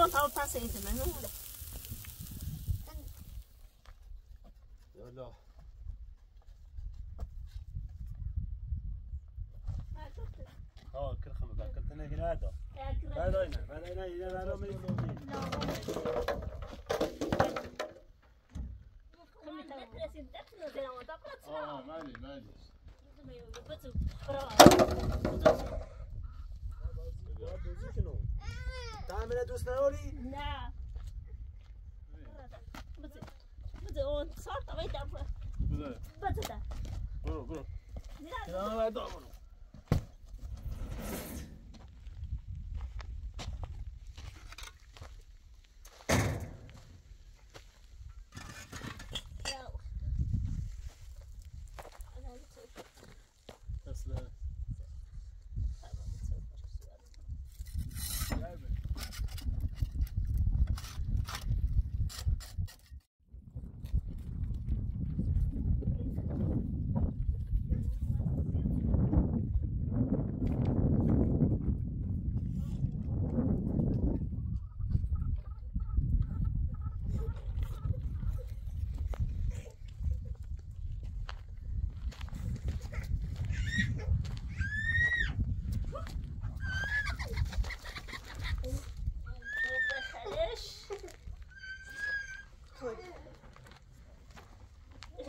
Conta o paciente, mas não.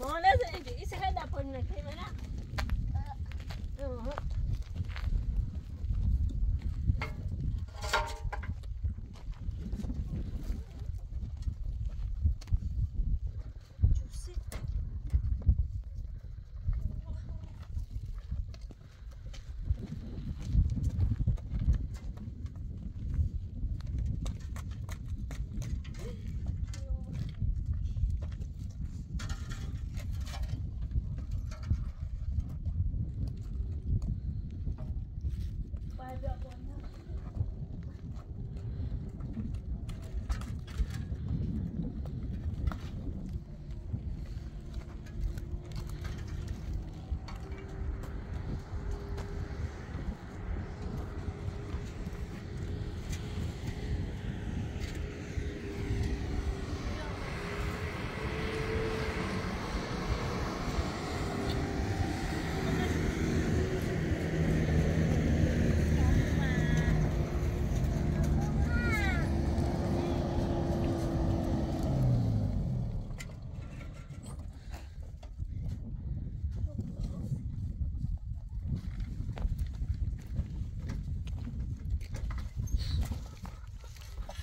ما لازم يجي يسهل أبونا كمان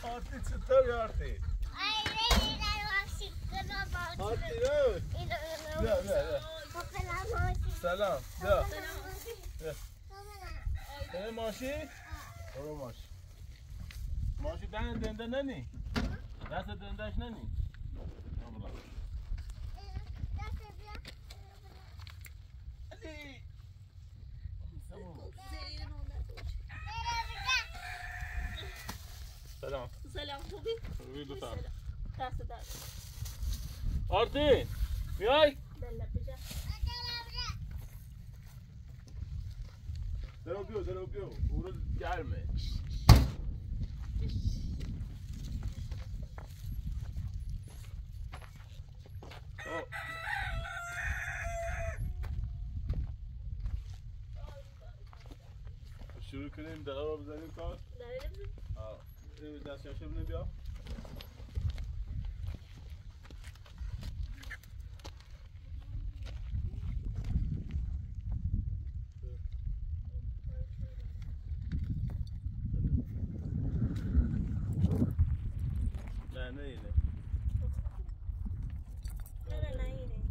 آرتی چطوری آرتی؟ آرتی رو بیا بیا بیا سلام بیا بیا ماشی؟ برو ماشی. ماشی دن دنده ننی. دست دندش ننی علی سلام سلام خوبی؟ روی دو تا دست دست آرتی میای؟ دلت بجا درو بیو درو بیو او رو گرمه آه. شروع کنیم دقیقه رو بزنیم کار آه. این دست یاشه بینه بیا نه نه اینه نه نه نه اینه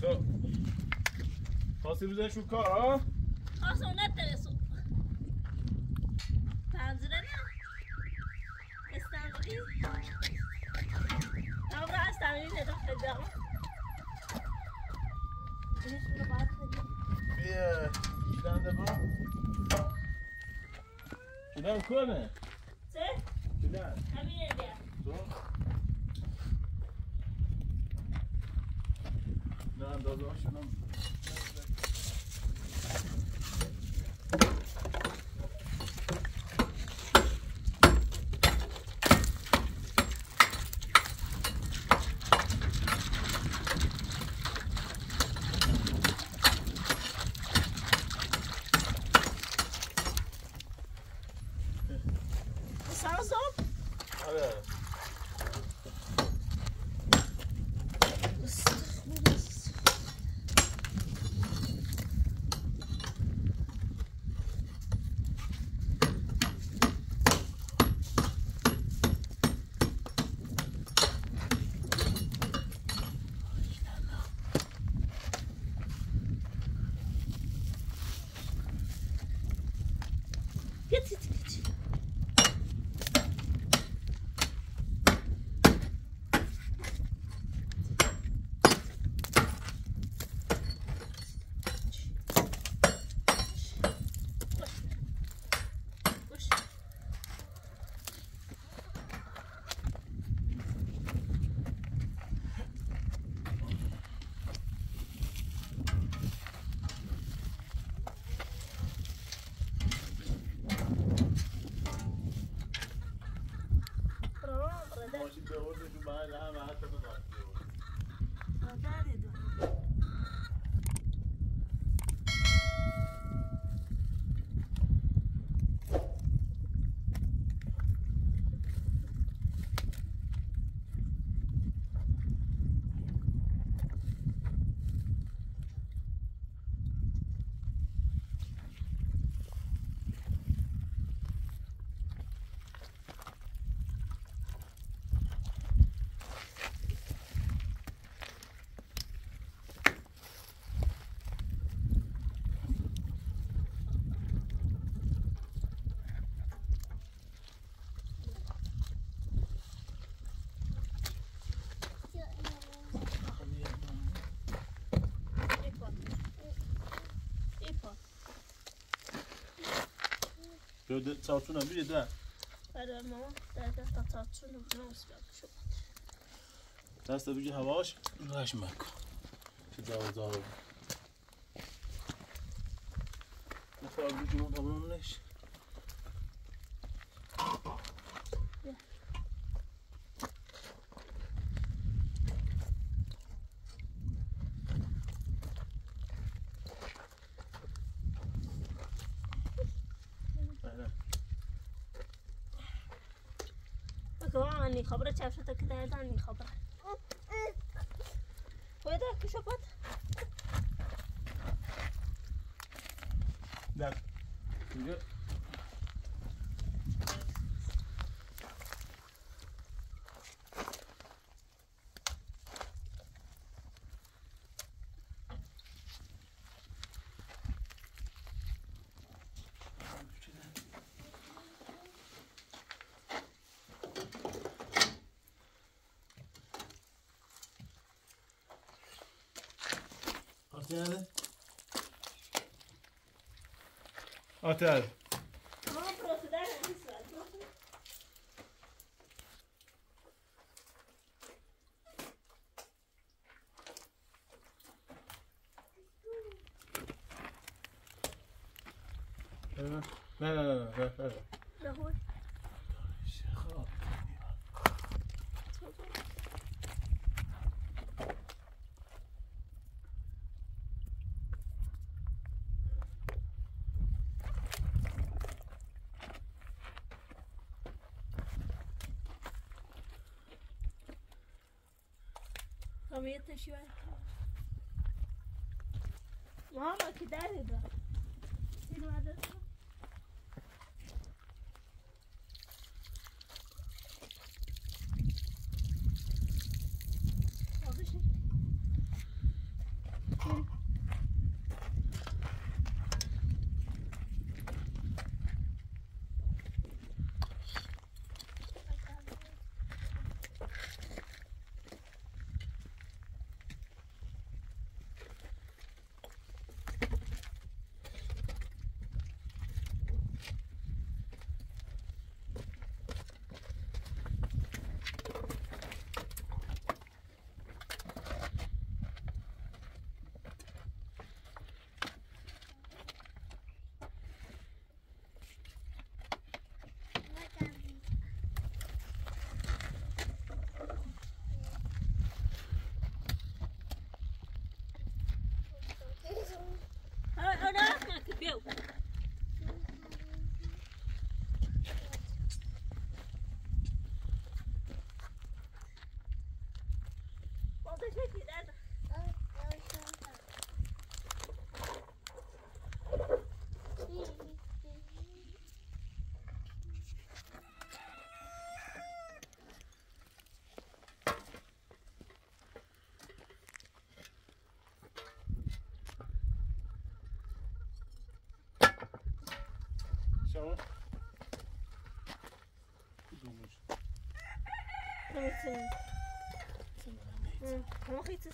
خب خواستی بزنش رو کار ها آسان نترسو پنجره نه. استانبولی اما استانبولی ندارم خیلی اینش رو باید خیلی بیا. دنده با. کدام کنه چه؟ ماشیدن همین بیا. تو؟ نه هاشون هم دو ساعتون هم بیه ده Hadi mama. Dede tatatsunu bunu uspjeli. دست بگی هواش راش مکن چه داو داو بخواه بگی ما تمام نش Bakın چفشتا که در زنی At abi. At abi. Tam yetişiyor. Mama ki derdi. Senin شكلي ده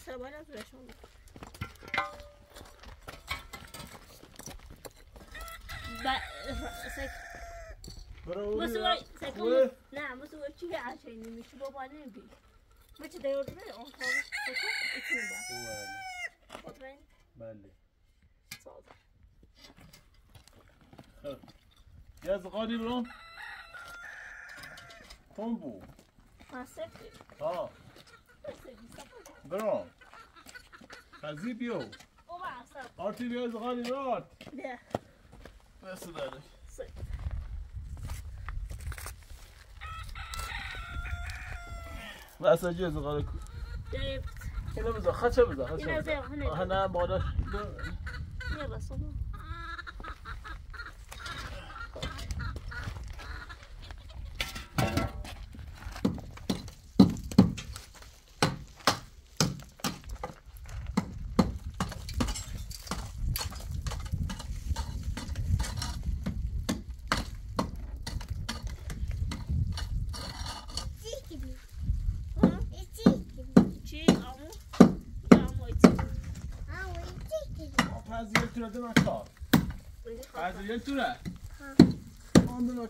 سبان از رشون برو مسوي وی سيكون نعم مسوي شيء عشان مش بابا نبي مش ده يورد لي اون خالص سيكون اتنين بقى خطرين بله. صاد یه از قالی برو. کن بو. ما سكت ها بس برو. خزی بیو. آرتی بیو از قالی برو آرت ده بس داره بس اجی از قالی جايبت اینو بذار خچه بذار خچه بذار. نه مادر يلا صبر ها چی عمو عمو پذیر تو رده من کار پذیر تو ره آن من کار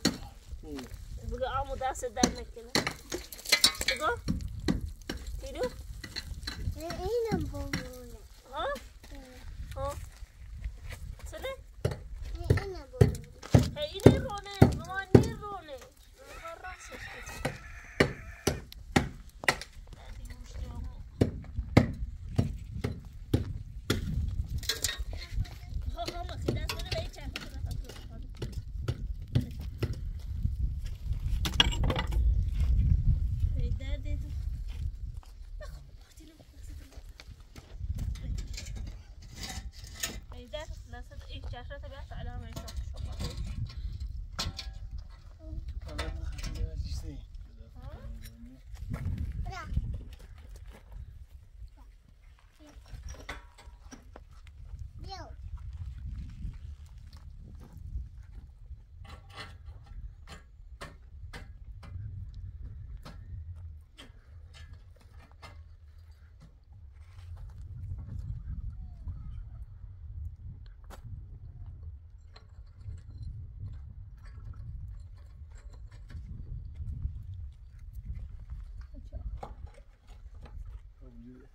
بقى عمو داس دمك كده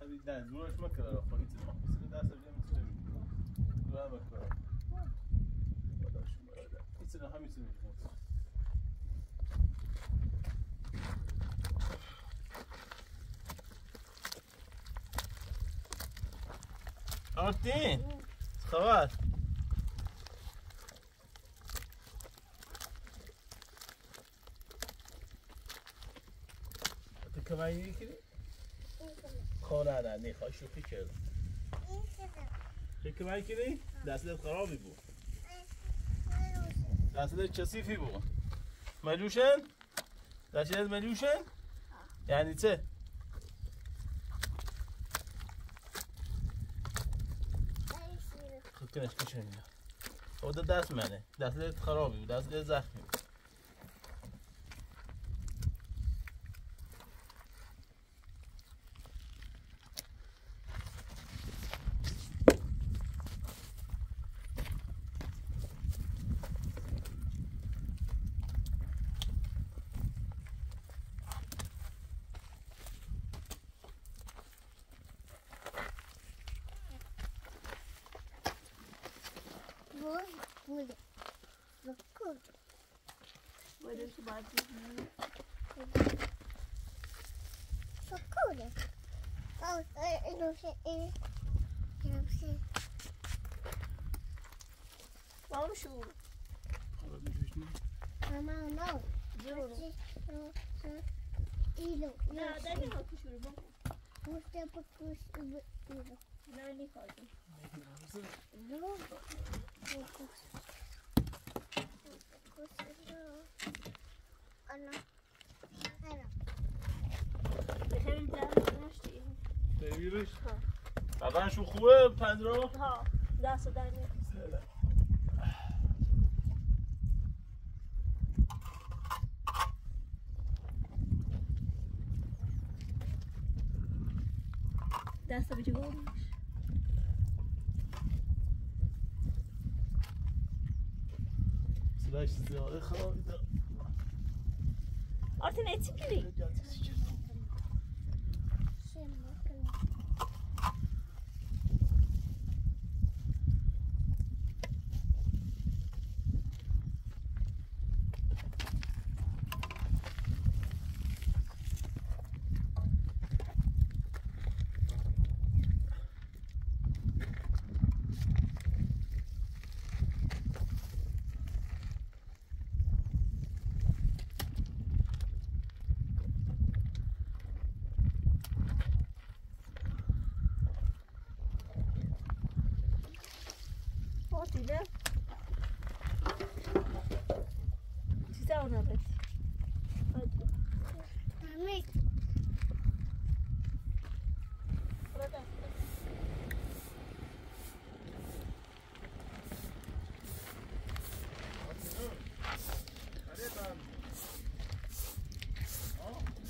هذه ده زورش ما كده خليت المقص ده سجل مستوي لا بكره ولا شو لا يصير هم يصير آرتین خبر تو کمایی می‌کنی؟ خواهی شوخی کردم فکر من کنی؟ دستت خرابی بود دستت کثیفی بود ملوشن؟ دستت ملوشن؟ یعنی چه؟ خود کنش کشن اینا خود دست منه دستت خرابی بود دستت زخمی بود وليش بعد ما شو جرو لا ده ما كشور Måste på kurs i Biro. نه نیخوادم Bro. På kurs. Kurs i Biro. Anna. Anna. بخیر در نشتی ببینش ها بدنشون خوبه پنجرا ها دست در نیست دست به جوابش سلاش زیاده خرابی دارم آرتین ایتی گیری Sen bakın. آرتینه چیزا اونا بسی Mami. یه خالی بیا بی زحمت آرتین اونا آرتین اونا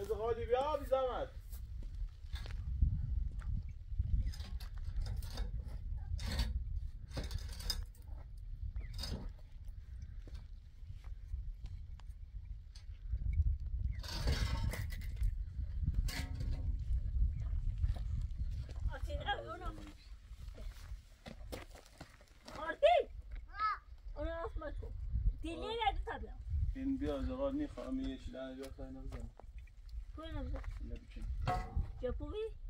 آسمان کن دیلی نگه تبلا این بیا زغال نیخوام یه چی لعنه بیا تا اینا بزنم کوی نبزه اینا بکن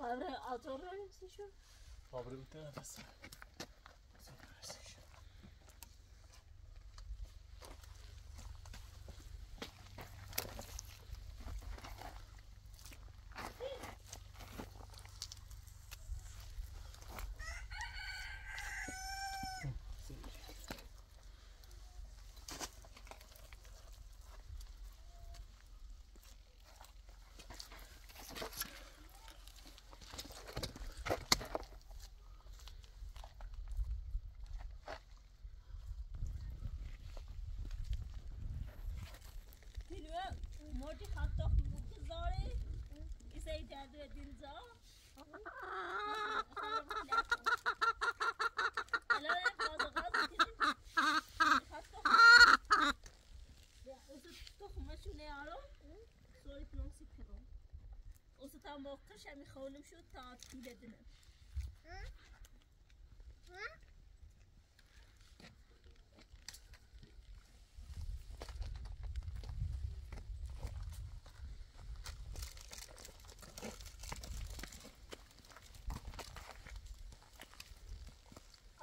آره آزار رو Fabre bitti nefes. Mordi hatta kızları. İse derdi dinza. tam وقتش همی خانم شد تا پیله دنم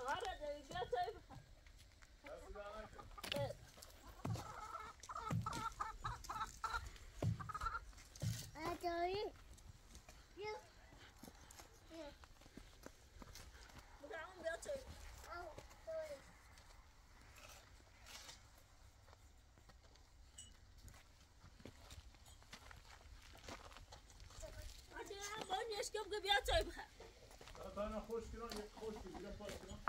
آره دیگه بیا تایی بخواه آدایی بگم بیا تایی آره هم با نیشکم که بیا تایی بخواه انا خوش کنم یک خوش کنم پاس کنم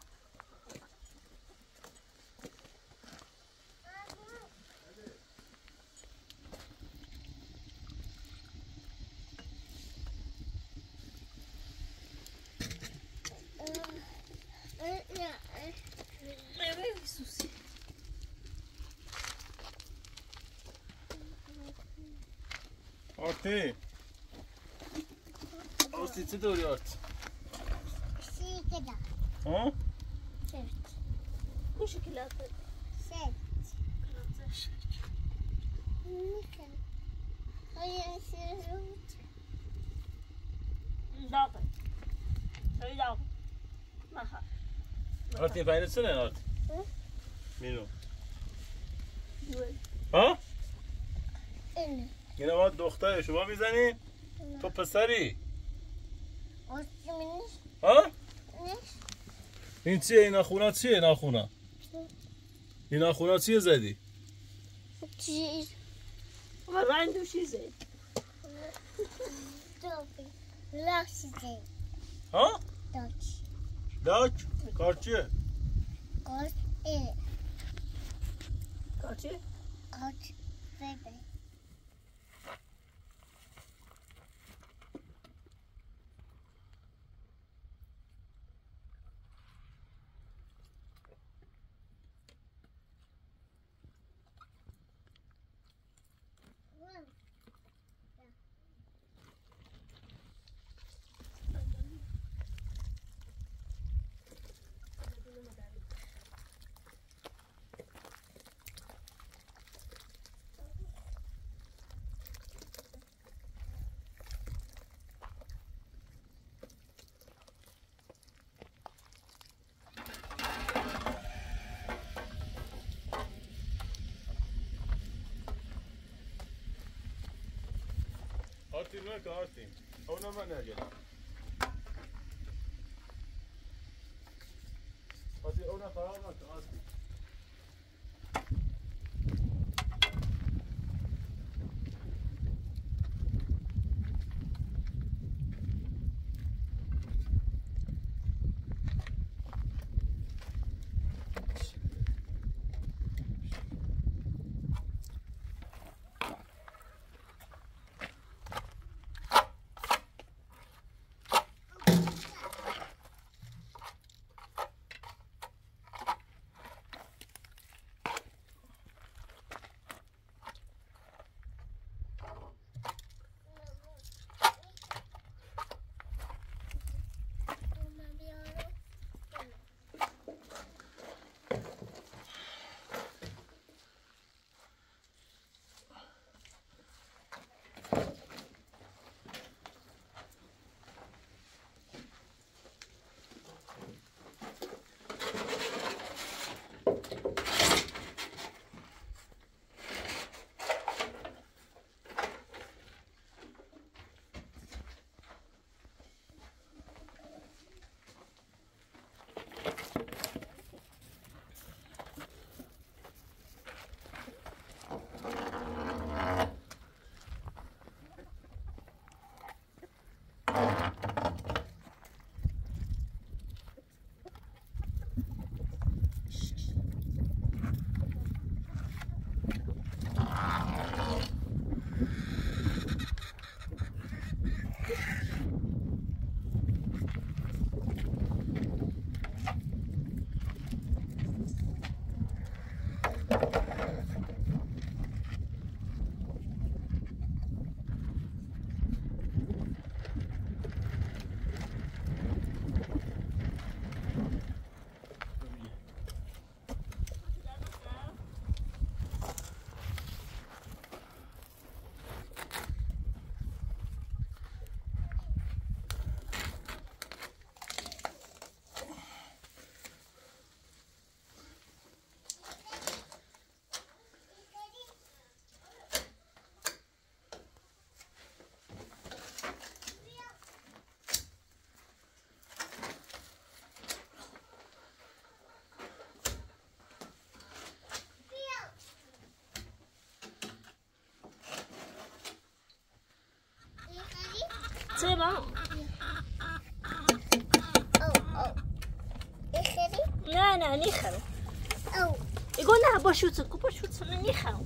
Evet, چه دوری آرتی سیکلا ها؟ سرت Bu şekilde atın. سرت میکن های سرت Dağıtın. Şöyle dağıtın. Maha. نه آرتی؟ اه؟ مینو Böyle. ها؟ اینه اینا ما دختر شما می‌زنی؟ تو پسری این چیه این ناخونا چیه این ناخونا؟ این ناخونا چیه زدی؟ چیز. دوبی لحظه ها؟ داچ داک؟ کار چیه؟ گاز ای Kaçı? آت ببه آرتی نه See you, Mom. Oh, oh. Nikhari? No, no, Nikhari. Oh. Ik wil naar Boschutsen, Koepersutsen en Nikhari.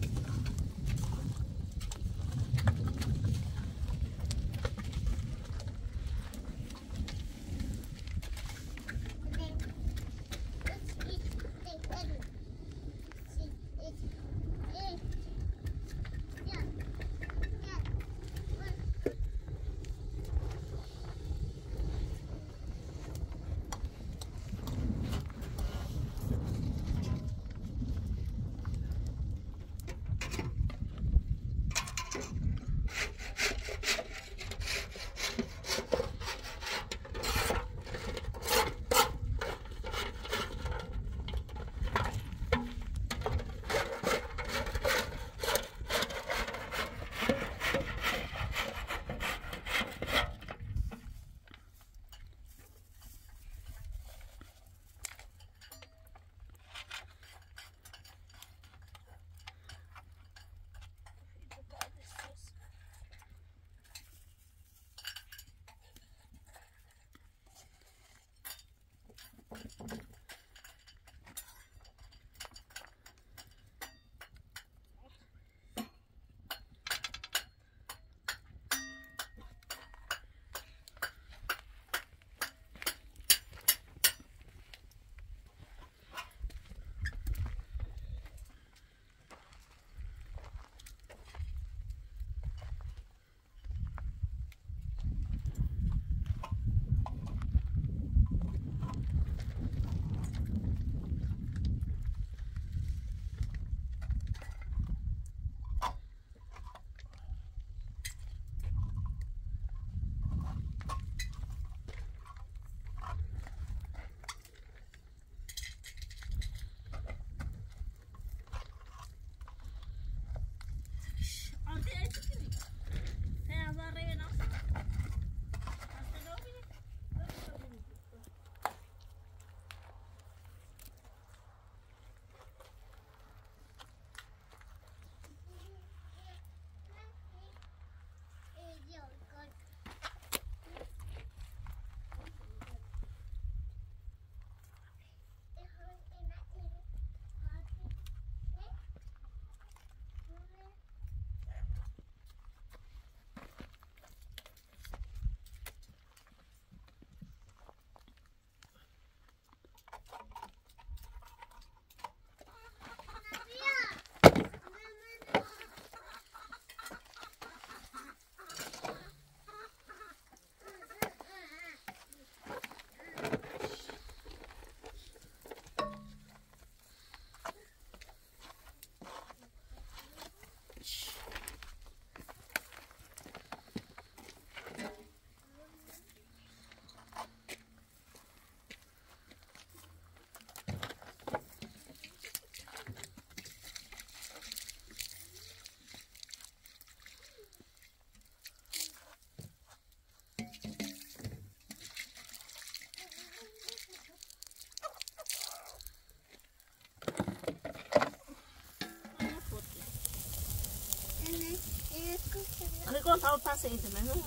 그리고 더 파스에 되면은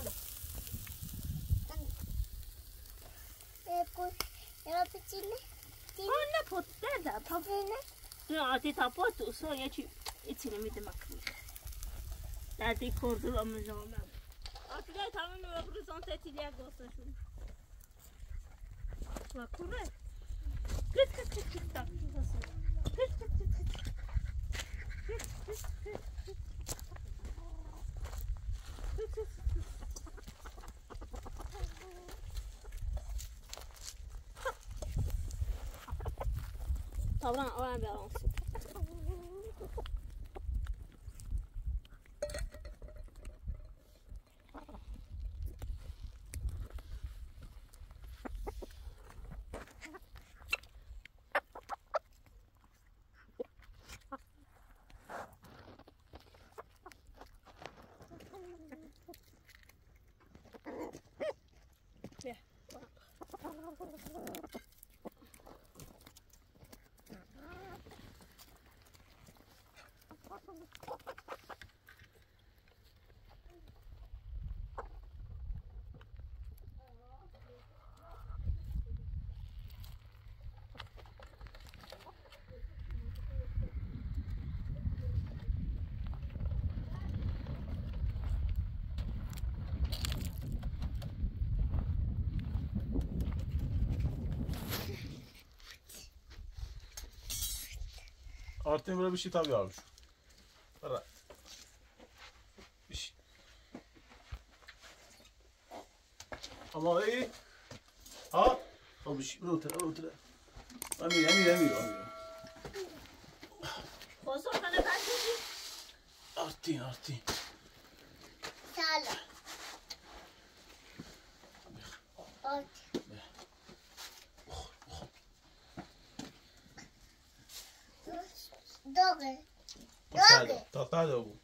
여러분 찔래? Anne potta da. Tabela. Ja, det tar bort och så jag typ içine mi de makro. Där det kordur om zaman. Artık ya tamam mı öbür son tetiliye dostum. Bak kuru. Kıt kıt kıt kıt. on, on la balance. Yeah. Bir alsın. آرتین برو بشی تا بیار بشو برو بشی اما ای ها خب بشی برو تره برو تره امیر امیر امیر امیر بازار کنه بچه آرتین آرتین سلام آج داغه داغه تا تا دو بود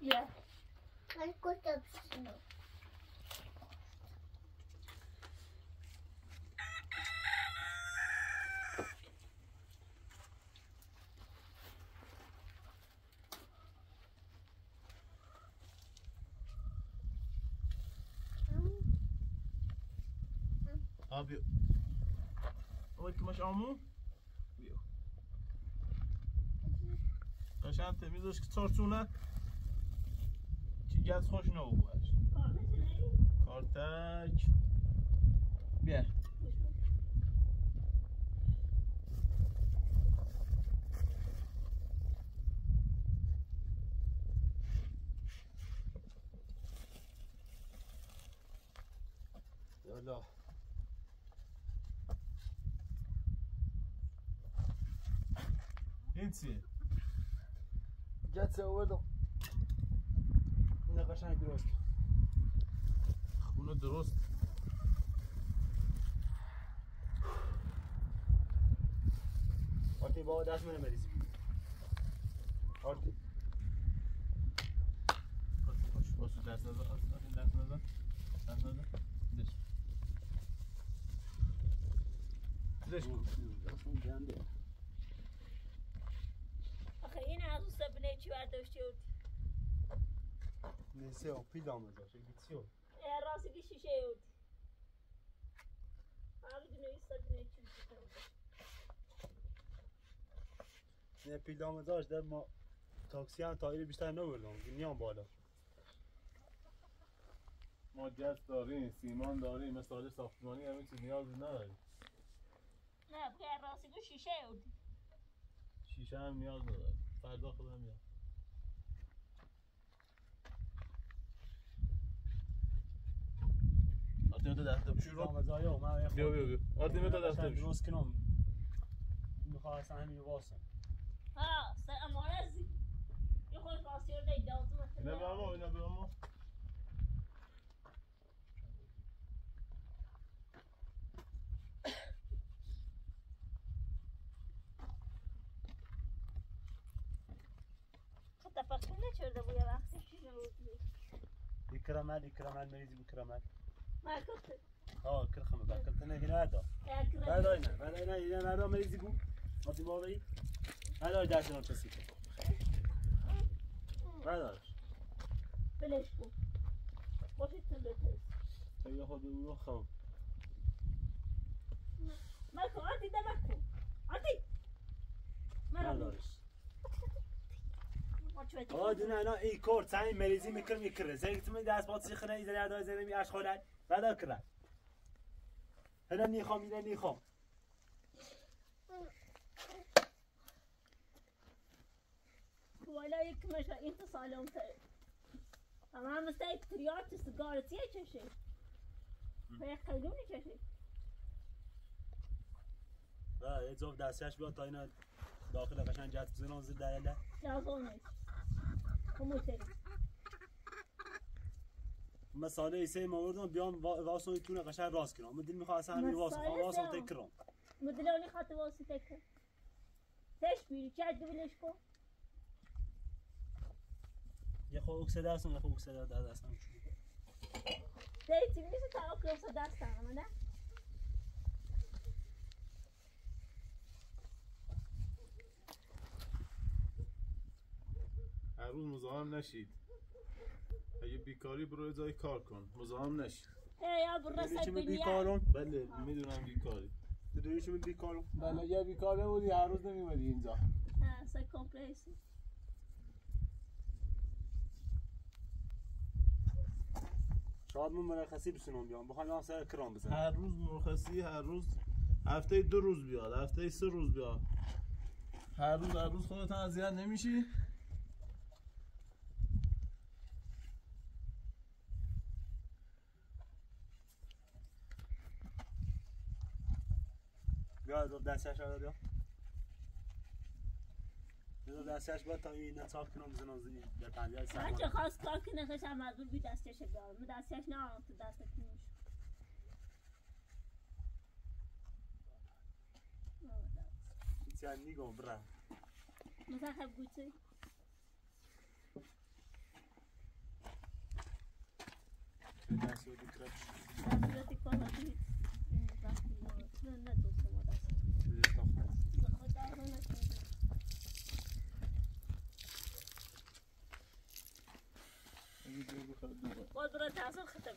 یا من کتاب شنو اوی که مش آمو؟ بیا. قشنگ تمیزش که چارچونه چی گز خوش باش. کارتک بیا Yalla. این چیه Gets آوردم. این قشنگ درست. خب اونو درست آرتی با دست منو بریزی. آرتی. باش دست نزن آرتین دست نزن دست نزن دش دش دستم گنده. آخه این از اون سبنه چی برداشتی بود Neyse o almayacak. Şey bitiyor. که شیشه بود فقط می‌دونی این سبنه چی بود Ne taksi هم تایر بیشتر نبردم. میام بالا. ما گز داریم سیمان داریم مثال ساختمانی همه چیز نیاز نداریم نه بگه راستی که شیشه بود شیشه هم نیاز نداریم فردا خودم میاد آرتین تو دسته بیا بیا بیا. تو دسته بشو درست کنم. می‌خوام اصلا همین واسه. ها سه اماره زی یه خود راستی رو دید دازم نه اما اینا تفکر نچرده بود یه وقتی. شیشه بود İkramel ikramel merizi ikramel. من گفت ها کرخم بکرت نه هنا دا. بعد اینا بعد اینا اینا مریضی بو. آتی باوی. هلا درس نم کسی. بعد بلش کن. باشید تن بترس یا خود او خم مالكم عادي ده مالكم عادي آه دونه اینا ای کورت سعی مریضی میکرم میکره. زنگ می دست بات سیخنه ایزن یاد زنگ می اشخالن بعدا کرد هنا نیخام اینا نیخام ولا يكمش انت صالون اما مستعد تريات سيجارة تيه چشي فيقلوني چشي و یه جفت دستش بیاد تا اینا داخل قشنگ جت بزنم زیر دلیله لازوني همو تري مساله ایسه ما بردم بیام وا- واسو ایتونه قشنگ راست کنم. من دل می‌خواه اصلا همین واسو سام. تکرم. مدلوني خاطر واسي تك ليش بيري چاد بلش كو یه خود اکسده هستم یه خود اکسده دستم. دايتي ميسو تا داستا اما نه؟ هر روز مزاحم نشید. اگه بیکاری برو یه جای کار کن. مزاحم نشید یا برسه چی بلیه بیکارم بله می‌دونم بیکاری. دویشم بیکارم بله اگر بیکار نبودی هر روز نمیمدی اینجا. نه سه کمپلیس شاید من مرخصی بسونم بیام. بخوام بیام سر کرام بزنم. هر روز مرخصی هر روز هفته دو روز بیاد هفته سه روز بیاد. هر روز هر روز خودت اذیت نمیشی. بیا از دستش رو بیا. بیا دستش باید تا این نصاب کنم بزنم زیر در پنجه سر من چه خواست کار کنه خشم مجبور بی دستش بیارم. من دستش نه تو دست کنیش چند نیگم برم مثلا خب گوچه دست رو بکرش در صورتی کار هستی دستی نه نه دوست ما دست بزرگ تا خود خدا رو نکنه باید برای تحصیل ختم.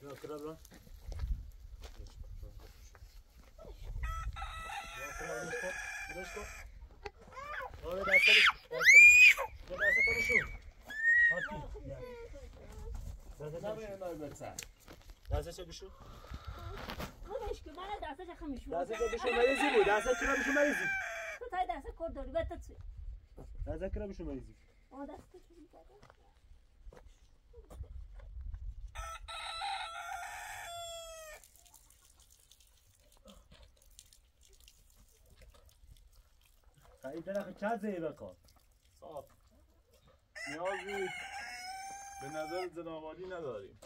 بیا کرا برا آره دسته دسته بشو نباید اینا رو بچن. دستش بشو خودش که من دستش خمیشون دستش بشو مریضی بود. دستش کرا بشو مریضی تو تای دست کار داری بته چی؟ دستش کرا بشو مریضی آه دست چی می‌کنه؟ این درخت چند زیر بکن صاف. نیازی به نظر زنابادی نداریم.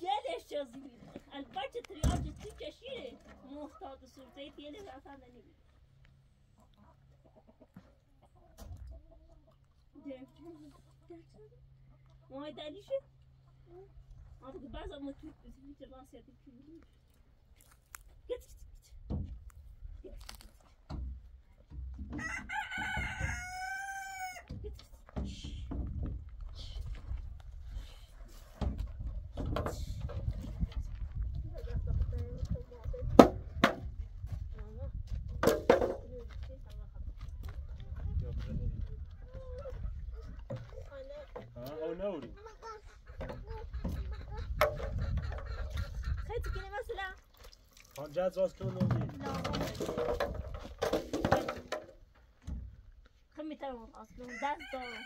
گلش جازی میره البته تریاج تی کشیره محتاط صورته تیله اصلا نمیره ماه دلیشه آره که بعضا مطلوب بزنی که واسیتی کنی گت گت گت أو نوري خيتي كاين مسلا خنجات زوز كيلو لا خمي تاون أصلا داز دور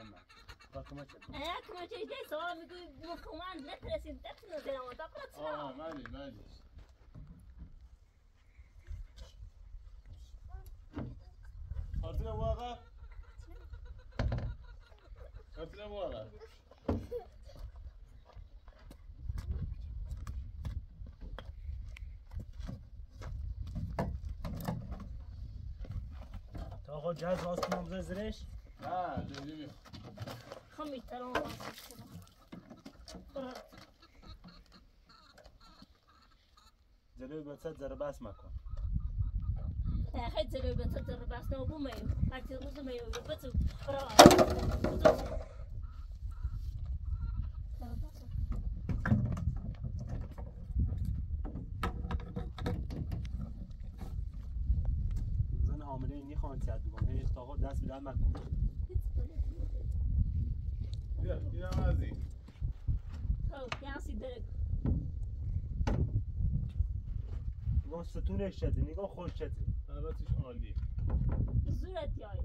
Thank you. کنم نه عزیز. میگم نه نه تا کنم انا كما تجي سواء يقول مخوان نترس تتنا زي ما تقرأ آه بله بله خاطر واقع خاطر واقع تا خود جز راست خمي ترى جلوی بسد ذره بس مکن. خيط زي بس ترى بس نو بومي حتى روز ما يقول بس زن حامله اینی خواهد بگم دست بیدن مکن بیا اینم از این يا سيدي نگاه ستونش شده نگاه خوش شده حالاتش عالیه. زورت ياي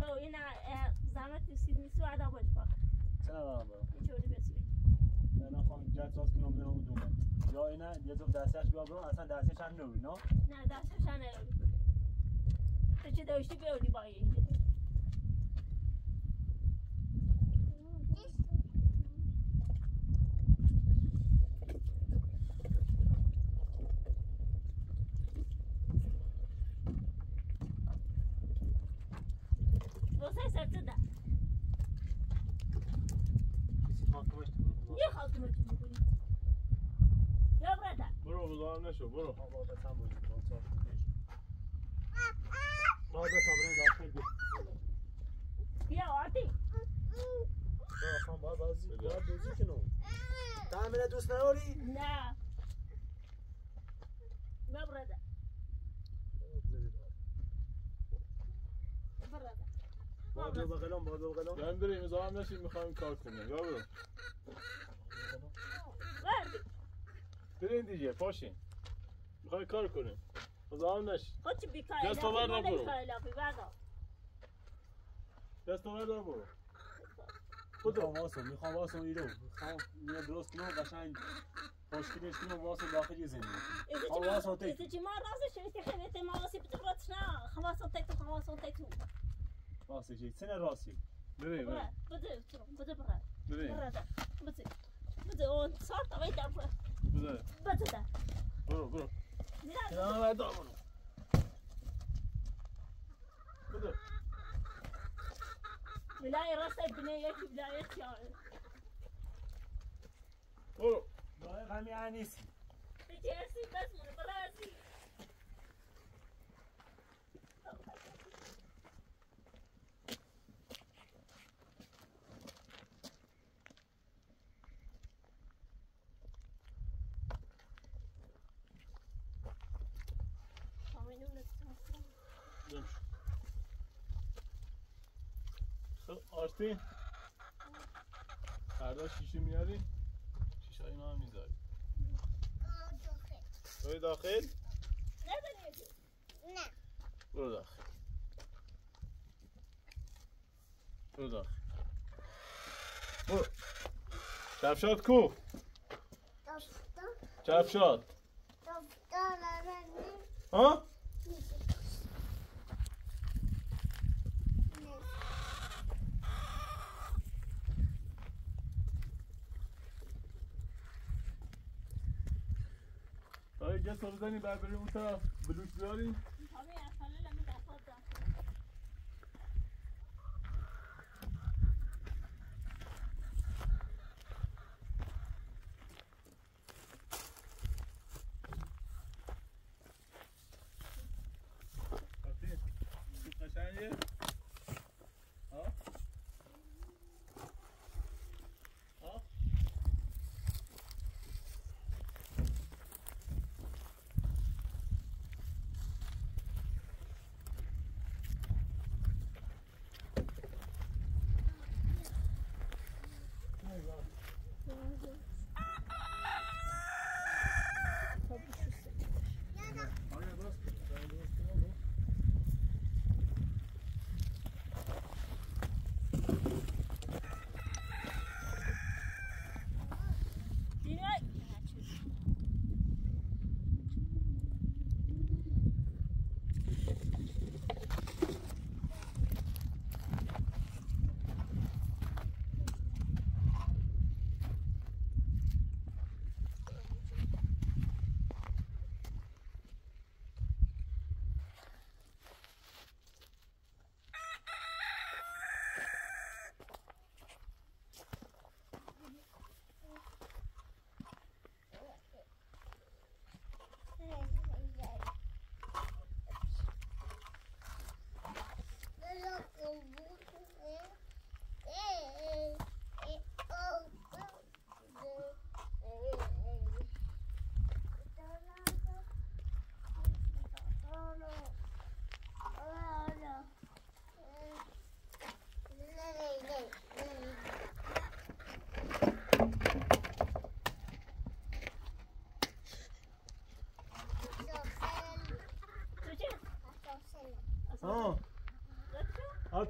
لو هنا زحمت سيدني سو عدا باش با چه ندارم برم چوری بسوی نه خواهم جز راست کنم و دومه یا اینه یه زب دستش بیا برم اصلا دستش هم نوری نه؟ نه دستش نه تو چه داشتی؟ بیاری با این سرته ده کسی حاکمش تو یه خاطمه تو می‌کنی یا برده برو مزاحم نشو برو عادت هم باید کنساف عادت هم داخل بید بیا آتی اصلا باید بازی باید بازی کنم تعمیر دوست نداری؟ نه یا برده برده باید بغلام یعنی بریم مزاحم نشیم می‌خوایم کار کنیم یا برو بریم دیگه پاشین می‌خوایم کار کنیم مزاحم نشیم خود چی بیکار دست آور نبرو. دست آور دار برو می‌خوام واسه می‌خوام واسه ایرو می‌خوام اینو درست کنم قشنگ خوشگلش کنم واسه داخل یه زندگی خواص تک. إذا جي ما راسي شريتي خليتي ما راسي بتغرطنا خواص تيتو خواص تيتو واسه چی سن راسی بریم برا بریم بده بده برا ده بده بده اون صار طويل ده برا بده بده ده برو برو لا کنار بردار برو بده ولاية راسي ولاية شعر برو لایق همی انیسی تجي هسي بس آرتین فردا شیشه میاری؟ شیشه ما هم می‌ذاری. برو داخل. نه. برو داخل. برو داخل. برو. کفشات کو؟ دفتر رنگی ها؟ رو بزنی بعد بریم اون طرف. بلوک بیاریم.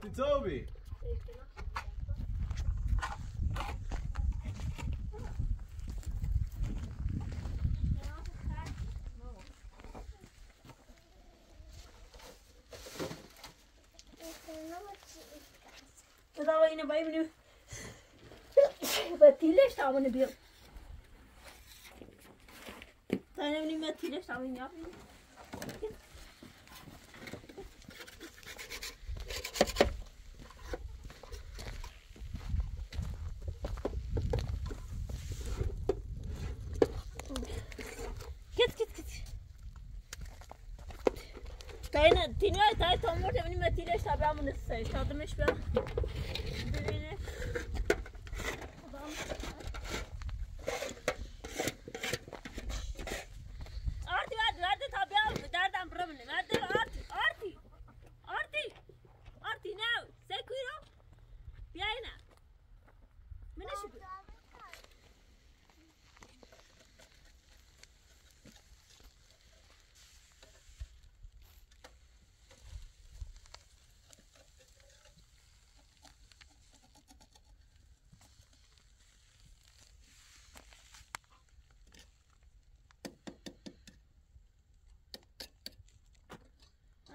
هاتي توبي بذار اینو ببینیم با تیلش تمام بیام تا نبینیم با تیلش تمام بیام تا Arkadaşlar ben bunu size tadmış ben. Böyle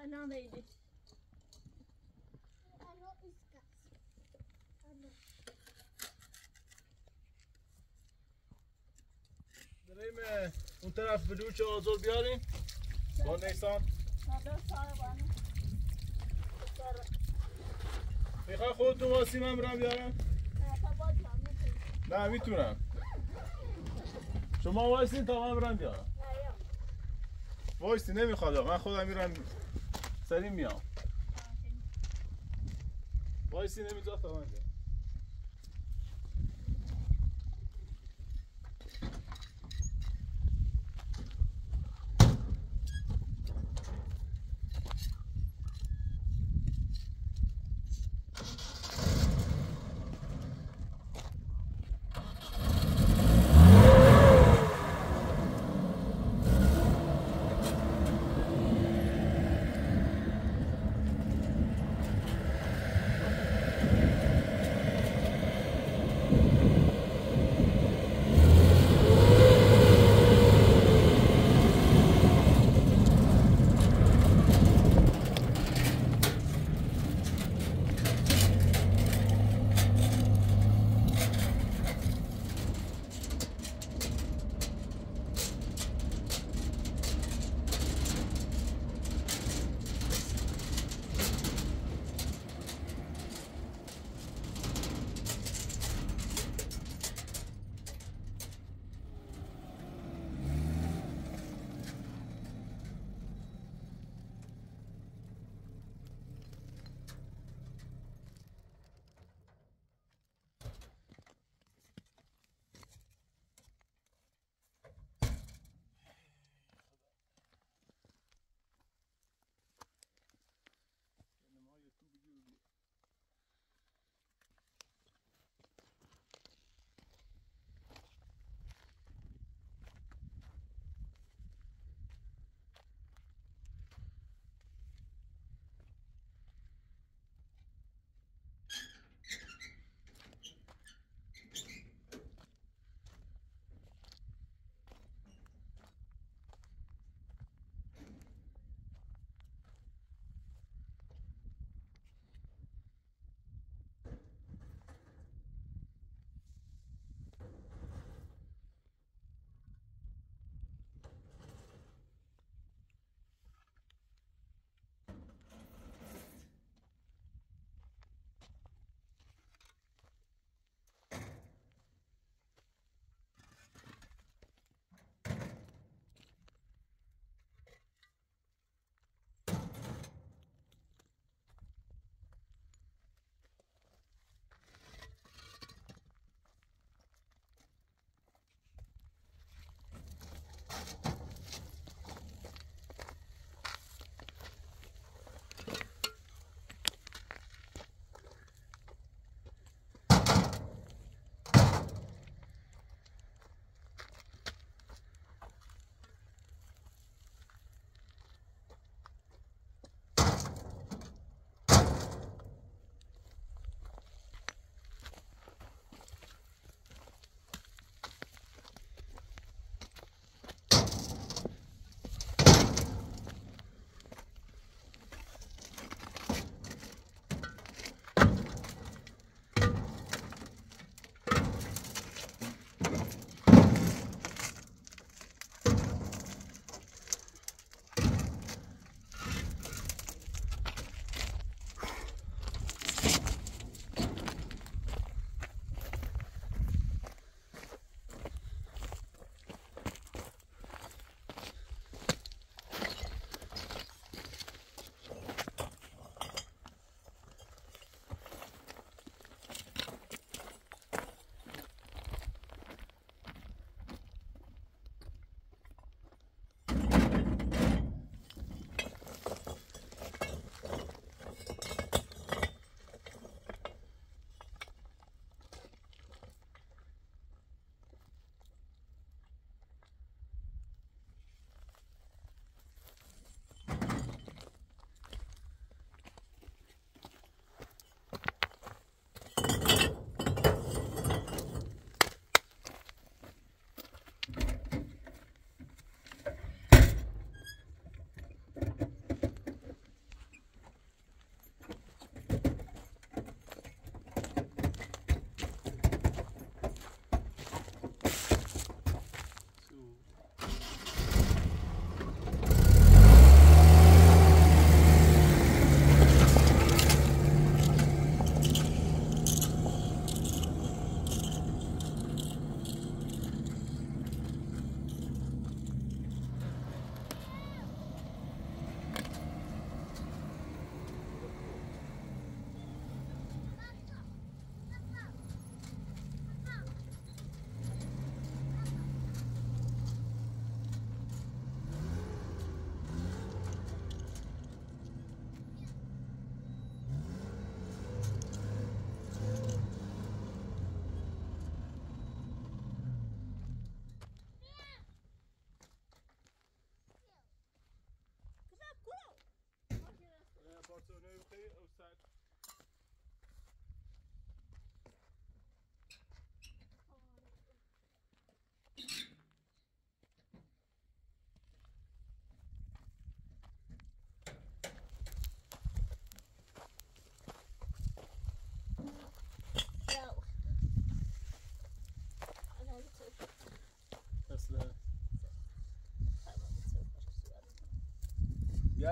I know they did. الو اسکاس الو بریم اون طرف بلوچ آزار بیاریم با نیسان می‌خوای خودتون واسی من برم بیارم نه می‌تونم شما وایسین تا من برم بیارم وایسی نمی‌خواد من خودم میرم سری میام. وایسی نمیذار تا من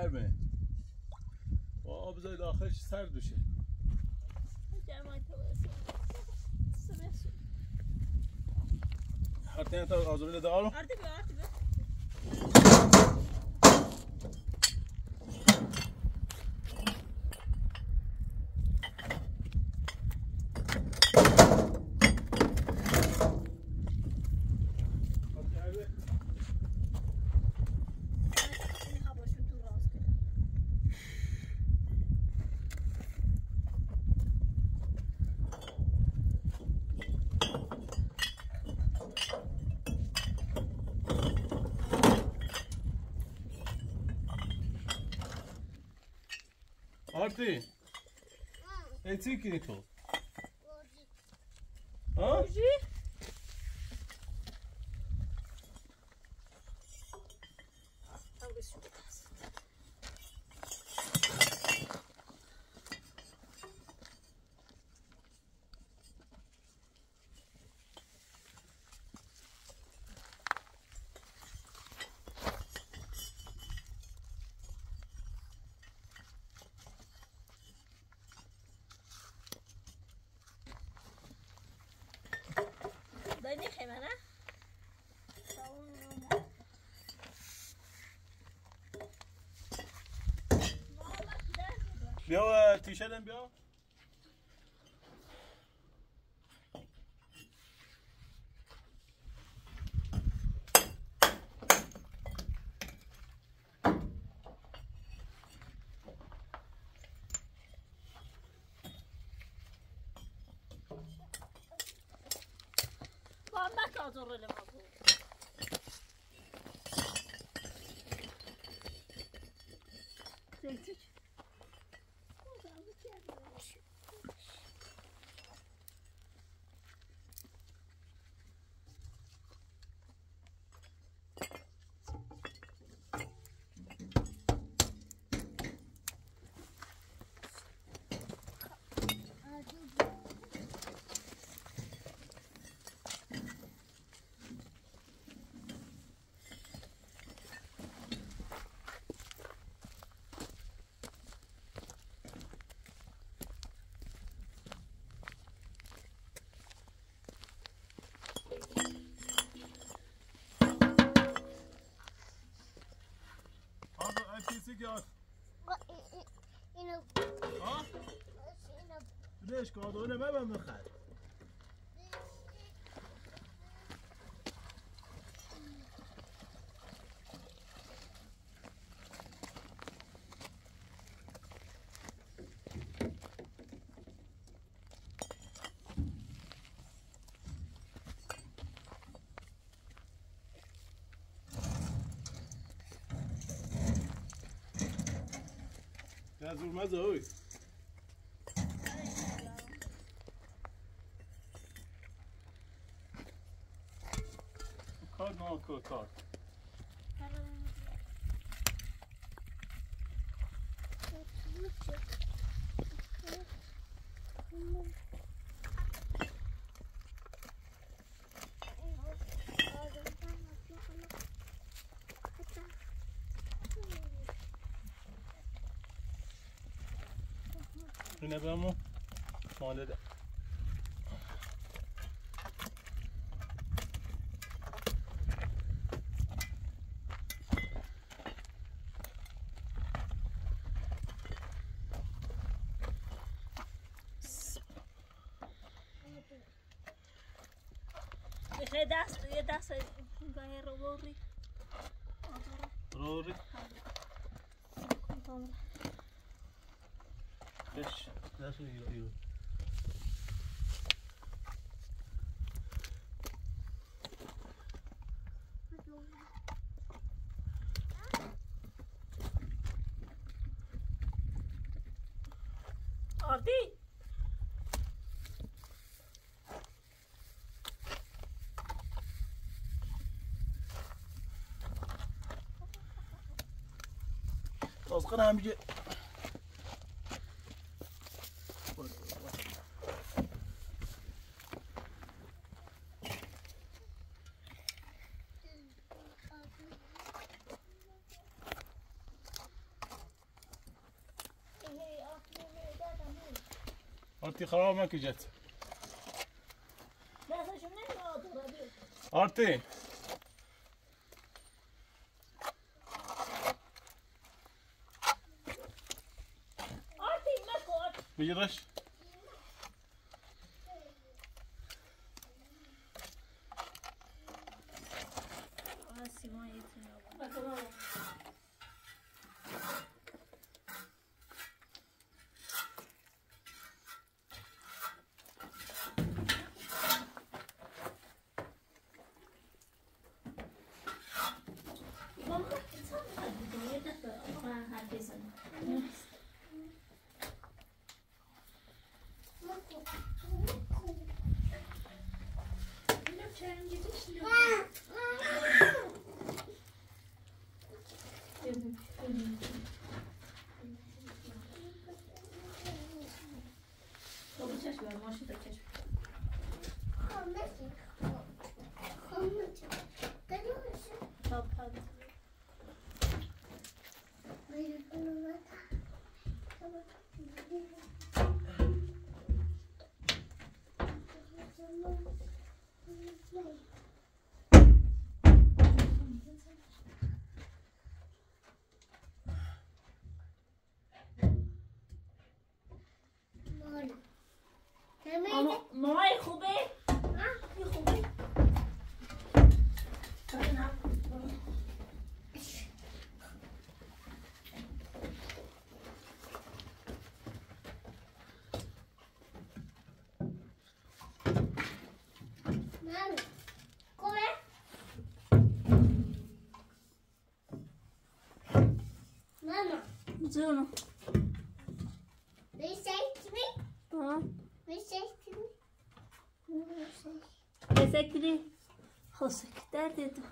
گرمه. با آب بذارید آخرش سرد بشه. Sırası. حتی تا آزوری دارم آرتی ای چی کنی تو Rozi. ها Buji. Kavgası yok. Ben ne hemen ha? Savunma. Valla gider mi? بیا تیشرتم بیا Bamba kazanır öyle bu. Zeytik. آقا آت اینو ها اینو ليش قاعدون ما بمخل يا زول ماذا هو؟ کار نه کار اینه بمو مال ده یه دست یه دست گاهی رو بوری روری بش دست رو ایرو ایرو آرتی باز کنم بگه آرتی خراب نکن جت mooi. Nou. Kom hè. Mama. Wat doen we? Wil je steentje? Ja. Ve şeklini. Ve. Hoş dedim.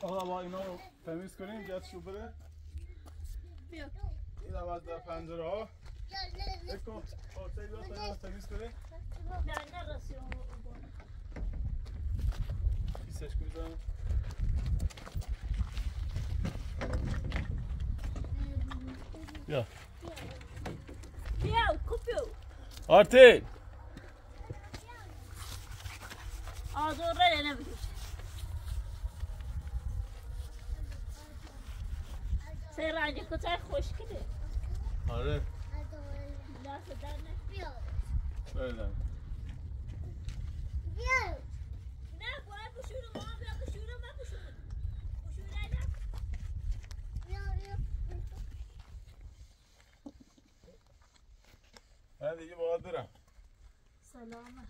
Olha lá, não, tem isso que eu nem já te chubrei. هم از پنجره ها بیا نه نه بیا کپیو آرتین آزوره نمیشه سه رنگ کتر خوشگله آره. بردم نه من دیگه باید برم. سلامت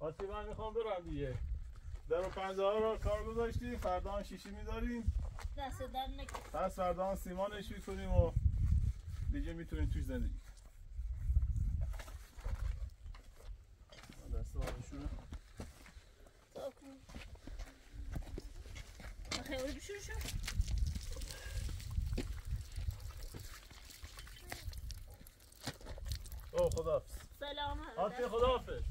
آرتی من می‌خوام برم دیگه. در و پنجه ها رو کار گذاشتیم. فردا هم شیشی می‌ذاریم دست در نکن پس فردا هم سیمانش می‌کنیم و دیگه می‌تونیم توی زندگی. دست کن خیلی بشوره شو او خداحافظ سلامت آرتی خداحافظ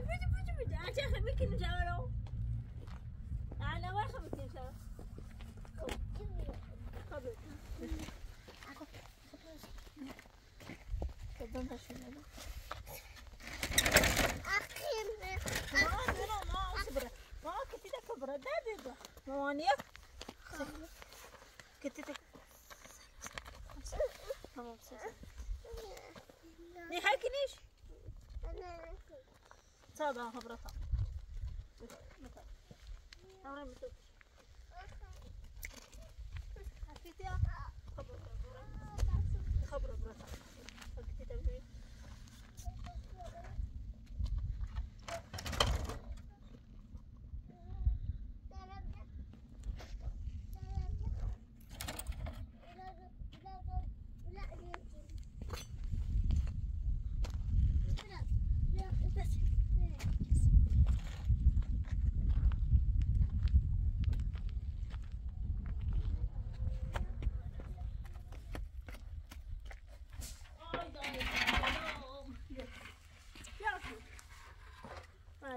بوجه بوجه بوجه بوجه عشان خبيك نجاوله أنا وين خبيك نجاوله خبيك قدام هالشيء هذا أخي ما كبرت ما كتير كبرت ده ده موانية كتير تمام سلسلة ساده خبره تا. آره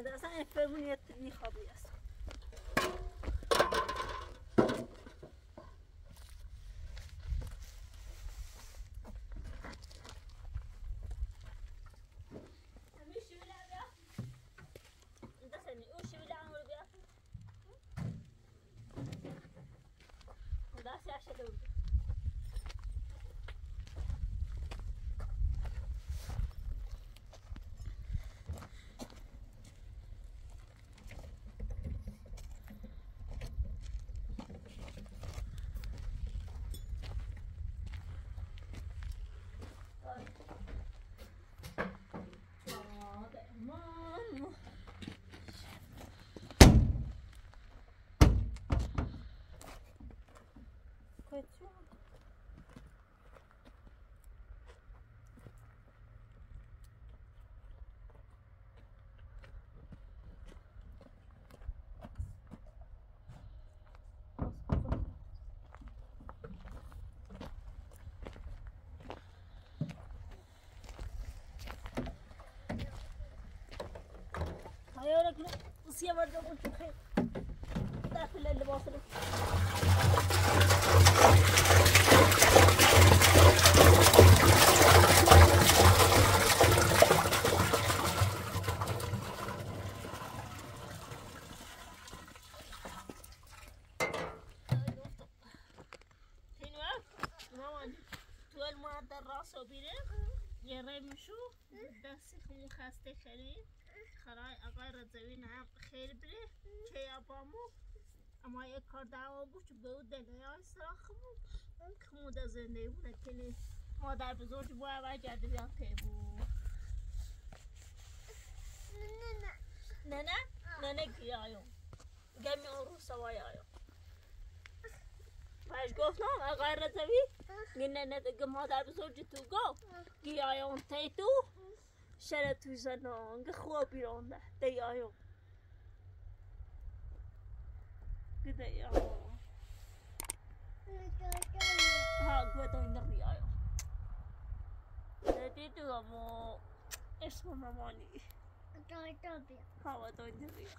بعد اصلا. افرمونیت میخوابی است دست عشان دور برجع قلت خير داخل اللي مادر بزرگ بود و جده بیان پی بود نه نه نه نه گیایم گمی اون رو سوای آیم باش گفتم آقای رضوی نه نه دیگه مادر بزرگ تو گفت گیایم تی تو شر تو زنان گه خواب بیرانده دیایم دیایم ها گوه 弟弟はもう、え、そのままに。お父さん。歯はどいてるよ。